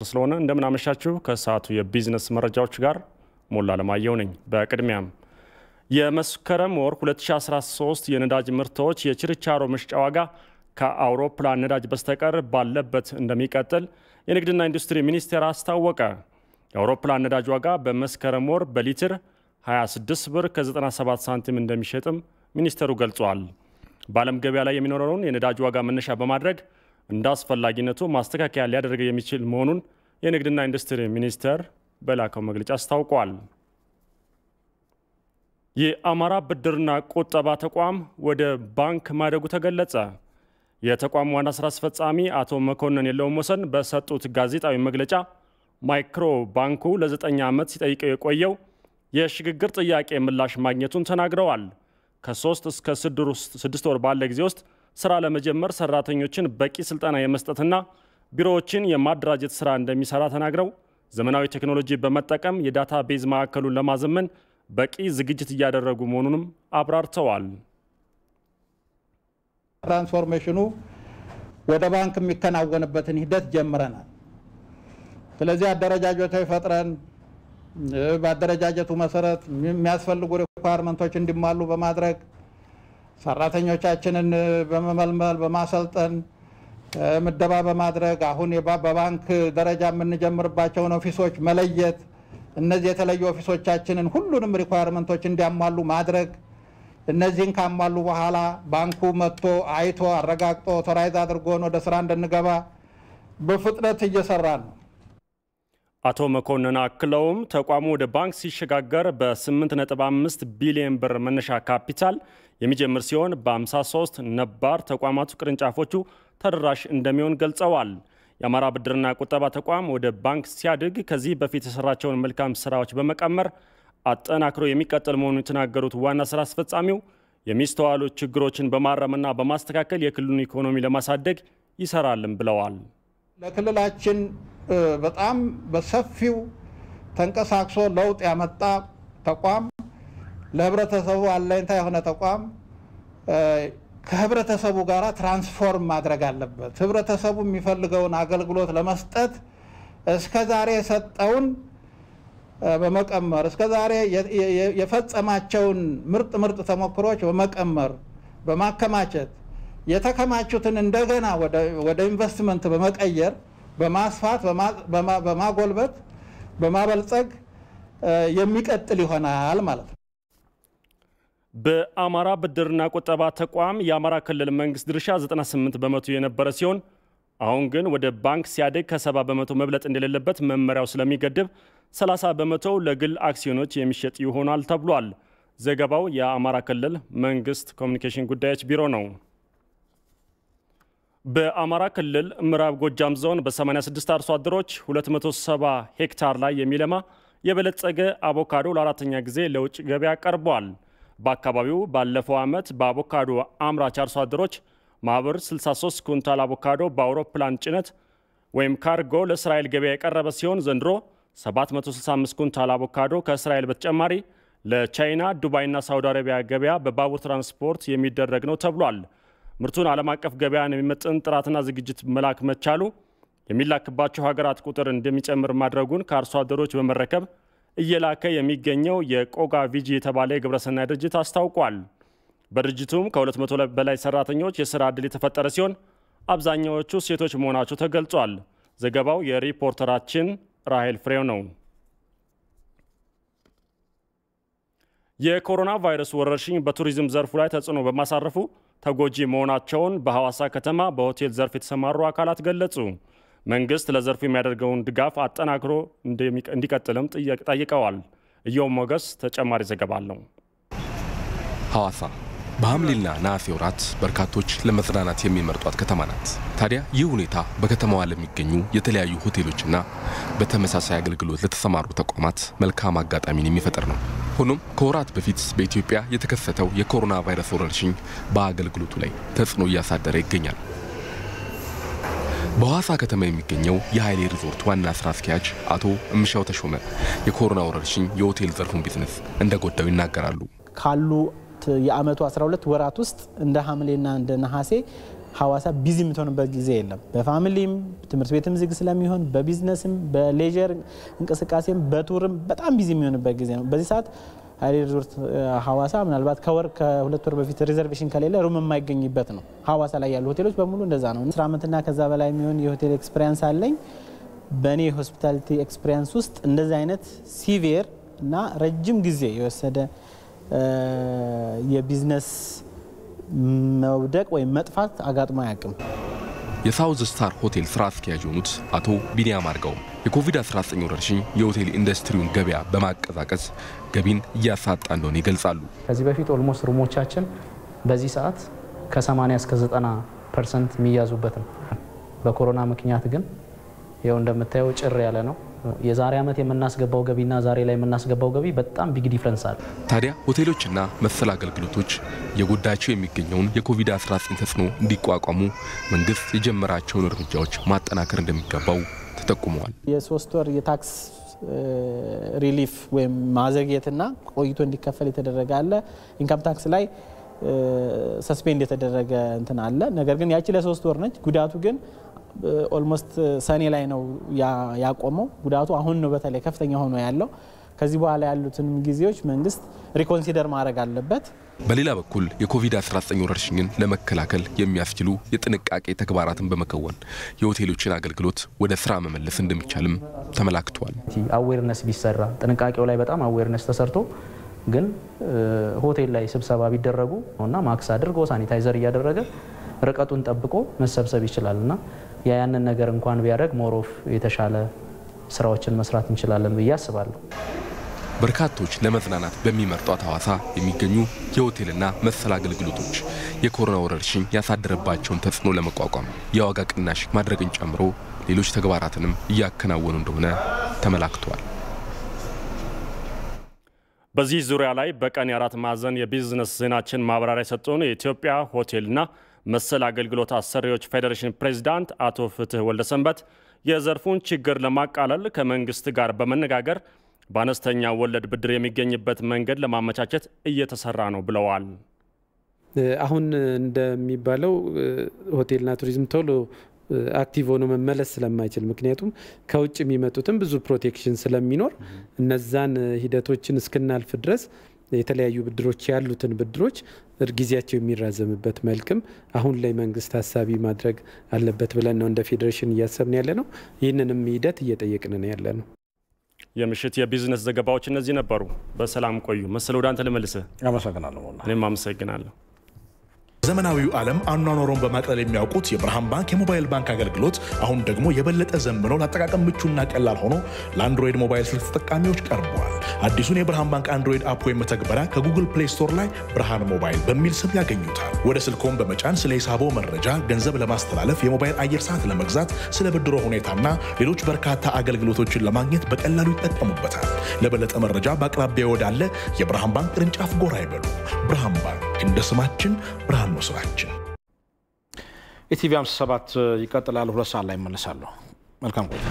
ስለሆነ እንደምናመሻችሁ ከሰዓቱ የቢዝነስ መረጃዎች ጋር ሞላ አለማየሁ ነኝ። በቅድሚያም የመስከረም ወር 2013 የነዳጅ ምርቶች የችርቻሮ መሸጫ ዋጋ ከአውሮፕላን ነዳጅ በስተቀር ባለበት እንደሚቀጥል የንግድና ኢንዱስትሪ ሚኒስቴር አስታወቀ። የአውሮፕላን ነዳጅ ዋጋ በመስከረም ወር በሊትር 26 ብር ከ97 ሳንቲም እንደሚሸጥም ሚኒስቴሩ ገልጿል። በዓለም ገበያ ላይ የሚኖረውን የነዳጅ ዋጋ መነሻ በማድረግ እንደ አስፈላጊነቱ ማስተካከያ ሊያደርግ የሚችል መሆኑን የንግድና ኢንዱስትሪ ሚኒስቴር በላከው መግለጫ አስታውቋል። የአማራ ብድርና ቁጠባ ተቋም ወደ ባንክ ማደጉ ተገለጸ። የተቋሙ ዋና ስራ አስፈጻሚ አቶ መኮንን የለውም ወሰን በሰጡት ጋዜጣዊ መግለጫ ማይክሮ ባንኩ ለዘጠኝ ዓመት ሲጠይቀው የቆየው የሽግግር ጥያቄ ምላሽ ማግኘቱን ተናግረዋል። ከሶስት እስከ ስድስት ወር ባለ ጊዜ ውስጥ ስራ ለመጀመር ሰራተኞችን በቂ ስልጠና የመስጠትና ቢሮዎችን የማደራጀት ስራ እንደሚሰራ ተናግረው ዘመናዊ ቴክኖሎጂ በመጠቀም የ data base ማዕከሉን ለማዘመን በቂ ዝግጅት እያደረጉ መሆኑንም አብራርተዋል። transformation ኡ ወደ ባንክ የሚከናወንበትን ሂደት ጀምረናል። ስለዚህ አደረጃጀቶች ፈጥረን በአደረጃጀቱ መሰረት የሚያስፈልጉ requirement ኦች እንዲሟሉ በማድረግ ሰራተኞቻችንን በመመልመል በማሰልጠን ምደባ በማድረግ አሁን በባንክ ደረጃ የምንጀምርባቸውን office ኦች መለየት እነዚህ የተለዩ office ኦቻችንን ሁሉንም requirement ኦች እንዲያሟሉ ማድረግ እነዚህን ካሟሉ በኋላ ባንኩ መጥቶ አይቶ አረጋግጦ authorize አድርጎን ወደ ስራ እንድንገባ በፍጥነት እየሰራ ነው። አቶ መኮንን አክለውም ተቋሙ ወደ ባንክ ሲሸጋገር በ8.5 ቢሊዮን ብር መነሻ ካፒታል የሚጀምር ሲሆን በ53 ነባር ተቋማቱ ቅርንጫፎቹ ተደራሽ እንደሚሆን ገልጸዋል። የአማራ ብድርና ቁጠባ ተቋም ወደ ባንክ ሲያድግ ከዚህ በፊት የሰራቸውን መልካም ስራዎች በመቀመር አጠናክሮ የሚቀጥል መሆኑን የተናገሩት ዋና ስራ አስፈጻሚው የሚስተዋሉ ችግሮችን በማረምና በማስተካከል የክልሉን ኢኮኖሚ ለማሳደግ ይሰራልን ብለዋል። ለክልላችን በጣም በሰፊው ተንቀሳቅሶ ለውጥ ያመጣ ተቋም ለህብረተሰቡ አለኝታ የሆነ ተቋም ከህብረተሰቡ ጋር ትራንስፎርም ማድረግ አለበት። ህብረተሰቡ የሚፈልገውን አገልግሎት ለመስጠት እስከ ዛሬ የሰጠውን በመቀመር እስከ ዛሬ የፈጸማቸውን ምርጥ ምርጥ ተሞክሮች በመቀመር በማከማቸት የተከማቹትን እንደገና ወደ ኢንቨስትመንት በመቀየር በማስፋት በማጎልበት በማበልጸግ የሚቀጥል ይሆናል ማለት ነው። በአማራ ብድርና ቁጠባ ተቋም የአማራ ክልል መንግስት ድርሻ 98 በመቶ የነበረ ሲሆን አሁን ግን ወደ ባንክ ሲያድግ ከ70 በመቶ መብለጥ እንደሌለበት መመሪያው ስለሚገድብ 30 በመቶው ለግል አክሲዮኖች የሚሸጥ ይሆናል ተብሏል። ዘገባው የአማራ ክልል መንግስት ኮሚኒኬሽን ጉዳዮች ቢሮ ነው። በአማራ ክልል ምዕራብ ጎጃም ዞን በ86 አርሶ አደሮች 270 ሄክታር ላይ የሚለማ የበለጸገ አቮካዶ ለአራተኛ ጊዜ ለውጭ ገበያ ቀርቧል። በአካባቢው ባለፈው ዓመት በአቮካዶ አምራች አርሶ አደሮች ማህበር 63 ኩንታል አቮካዶ በአውሮፕላን ጭነት ወይም ካርጎ ለእስራኤል ገበያ የቀረበ ሲሆን ዘንድሮ 765 ኩንታል አቮካዶ ከእስራኤል በተጨማሪ ለቻይና፣ ዱባይና ሳውዲ አረቢያ ገበያ በባቡር ትራንስፖርት የሚደረግ ነው ተብሏል። ምርቱን ዓለም አቀፍ ገበያን የሚመጥን ጥራትና ዝግጅት መላክ መቻሉ የሚላክባቸው ሀገራት ቁጥር እንደሚጨምር ማድረጉን ከአርሶ አደሮች በመረከብ እየላከ የሚገኘው የቆጋ ቪጂ የተባለ የግብረሰናይ ድርጅት አስታውቋል። በድርጅቱም ከ200 በላይ ሰራተኞች የስራ ዕድል የተፈጠረ ሲሆን አብዛኛዎቹ ሴቶች መሆናቸው ተገልጿል። ዘገባው የሪፖርተራችን ራሄል ፍሬው ነው። የኮሮና ቫይረስ ወረርሽኝ በቱሪዝም ዘርፉ ላይ ተጽዕኖ በማሳረፉ ተጎጂ መሆናቸውን በሐዋሳ ከተማ በሆቴል ዘርፍ የተሰማሩ አካላት ገለጹ። መንግስት ለዘርፉ የሚያደርገውን ድጋፍ አጠናክሮ እንዲቀጥልም ጠይቀዋል። እዮም ሞገስ ተጨማሪ ዘገባ አለው። ሐዋሳ በሐምሌና ነሐሴ ወራት በርካቶች ለመዝናናት የሚመርጧት ከተማ ናት። ታዲያ ይህ ሁኔታ በከተማዋ ለሚገኙ የተለያዩ ሆቴሎችና በተመሳሳይ አገልግሎት ለተሰማሩ ተቋማት መልካም አጋጣሚን የሚፈጥር ነው። ሆኖም ከወራት በፊት በኢትዮጵያ የተከሰተው የኮሮና ቫይረስ ወረርሽኝ በአገልግሎቱ ላይ ተጽዕኖ እያሳደረ ይገኛል። በሐዋሳ ከተማ የሚገኘው የኃይሌ ሪዞርት ዋና ስራ አስኪያጅ አቶ እምሻው ተሾመ የኮሮና ወረርሽኝ የሆቴል ዘርፉን ቢዝነስ እንደጎዳው ይናገራሉ። ካሉ የአመቱ 12 ወራት ውስጥ እንደ ሐምሌና እንደ ነሐሴ ሀዋሳ busy የምትሆንበት ጊዜ የለም። በ family ም ትምህርት ቤትም ዝግ ስለሚሆን በቢዝነስም በ leisure እንቅስቃሴም በ tour ም በጣም busy የሚሆንበት ጊዜ ነው። በዚህ ሰዓት ሀይሌ ሪዞርት ሀዋሳ ምናልባት ከወር ከሁለት ወር በፊት reservation ከሌለ room የማይገኝበት ነው። ሀዋሳ ላይ ያሉ ሆቴሎች በሙሉ እንደዛ ነው። አስር ዓመትና ከዛ በላይ የሚሆን የሆቴል experience አለኝ። በእኔ የ hospitality experience ውስጥ እንደዚህ አይነት severe እና ረጅም ጊዜ የወሰደ የቢዝነስ መውደቅ ወይም መጥፋት አጋጥሞ አያውቅም። የሳውዝ ስታር ሆቴል ስራ አስኪያጅ የሆኑት አቶ ቢኒያም አድጋው የኮቪድ-19 ወረርሽኝ የሆቴል ኢንዱስትሪውን ገበያ በማቀዛቀዝ ገቢን እያሳጣ እንደሆነ ይገልጻሉ። ከዚህ በፊት almost room ኦቻችን በዚህ ሰዓት ከ80 እስከ 90 percent የሚያዙበት ነው። በኮሮና ምክንያት ግን ይኸው እንደምታየው ጭር ያለ ነው። የዛሬ ዓመት የምናስገባው ገቢና ዛሬ ላይ የምናስገባው ገቢ በጣም big difference አለ። ታዲያ ሆቴሎችና መሰል አገልግሎቶች የጎዳቸው የሚገኘውን የኮቪድ-19 ተጽዕኖ እንዲቋቋሙ መንግስት የጀመራቸውን እርምጃዎች ማጠናከር እንደሚገባው ተጠቁመዋል። የሶስት ወር የ tax relief ወይም ማዘግየትና ቆይቶ እንዲከፈል የተደረገ አለ። income tax ላይ suspend የተደረገ እንትን አለ። ነገር ግን ያቺ ለሶስት ወር ነች። ጉዳቱ ግን almost ሰኔ ላይ ነው ያቆመው። ጉዳቱ አሁን ነው በተለይ ከፍተኛ ሆኖ ያለው። ከዚህ በኋላ ያሉትንም ጊዜዎች መንግስት reconsider ማድረግ አለበት። በሌላ በኩል የኮቪድ-19 ወረርሽኝን ለመከላከል የሚያስችሉ የጥንቃቄ ተግባራትን በመከወን የሆቴሎችን አገልግሎት ወደ ስራ መመለስ እንደሚቻልም ተመላክቷል። awareness ቢሰራ ጥንቃቄው ላይ በጣም awareness ተሰርቶ ግን ሆቴል ላይ ስብሰባ ቢደረጉ እና ማክስ አድርጎ ሳኒታይዘር እያደረገ ርቀቱን ጠብቆ መሰብሰብ ይችላል እና ያንን ነገር እንኳን ቢያደርግ more of የተሻለ ስራዎችን መስራት እንችላለን ብዬ አስባለሁ። በርካቶች ለመዝናናት በሚመርጧት ሐዋሳ የሚገኙ የሆቴልና መሰል አገልግሎቶች የኮሮና ወረርሽኝ ያሳደረባቸውን ተጽዕኖ ለመቋቋም የዋጋ ቅናሽ ማድረግን ጨምሮ ሌሎች ተግባራትንም እያከናወኑ እንደሆነ ተመላክቷል። በዚህ ዙሪያ ላይ በቀን የአራት ማዕዘን የቢዝነስ ዜናችን ማብራሪያ የሰጡን የኢትዮጵያ ሆቴልና መሰል አገልግሎት አሰሪዎች ፌዴሬሽን ፕሬዚዳንት አቶ ፍትህ ወልደሰንበት የዘርፉን ችግር ለማቃለል ከመንግስት ጋር በመነጋገር በአነስተኛ ወለድ ብድር የሚገኝበት መንገድ ለማመቻቸት እየተሰራ ነው ብለዋል። አሁን እንደሚባለው ሆቴልና ቱሪዝም ቶሎ active ሆኖ መመለስ ስለማይችል ምክንያቱም ከውጭ የሚመጡትም ብዙ protection ስለሚኖር እነዛን ሂደቶችን እስክናልፍ ድረስ የተለያዩ ብድሮች ያሉትን ብድሮች ጊዜያቸው የሚራዘምበት መልክም አሁን ላይ መንግስት ታሳቢ ማድረግ አለበት ብለን ነው እንደ ፌዴሬሽን እያሰብን ያለ ነው። ይህንንም ሂደት እየጠየቅን ነው ያለ ነው። የምሽት የቢዝነስ ዘገባዎች እነዚህ ነበሩ። በሰላም ቆዩ። መሰለ ወደ አንተ ልመልስህ። አመሰግናለሁ። እኔም አመሰግናለሁ። ዘመናዊው ዓለም አኗኗሮን በማቅለል የሚያውቁት የብርሃን ባንክ የሞባይል ባንክ አገልግሎት አሁን ደግሞ የበለጠ ዘምኖ ለአጠቃቀም ምቹና ቀላል ሆኖ ለአንድሮይድ ሞባይል ስልክ ተጠቃሚዎች ቀርበዋል። አዲሱን የብርሃን ባንክ አንድሮይድ app ወይም መተግበሪያ ከጉግል ፕሌይ ስቶር ላይ ብርሃን ሞባይል በሚል ስም ያገኙታል። ወደ ስልኮም በመጫን ስለ ሂሳቦ መረጃ፣ ገንዘብ ለማስተላለፍ፣ የሞባይል አየር ሰዓት ለመግዛት፣ ስለ ብድሮ ሁኔታና ሌሎች በርካታ አገልግሎቶችን ለማግኘት በቀላሉ ይጠቀሙበታል። ለበለጠ መረጃ በአቅራቢያ ወዳለ የብርሃን ባንክ ቅርንጫፍ ጎራ ይበሉ። ብርሃን ባንክ እንደ ስማችን ብርሃን ነው ስራችን። ኢቲቪ 57 ይቀጥላል። ሁለት ሰዓት ላይ እመለሳለሁ። መልካም ቆይታ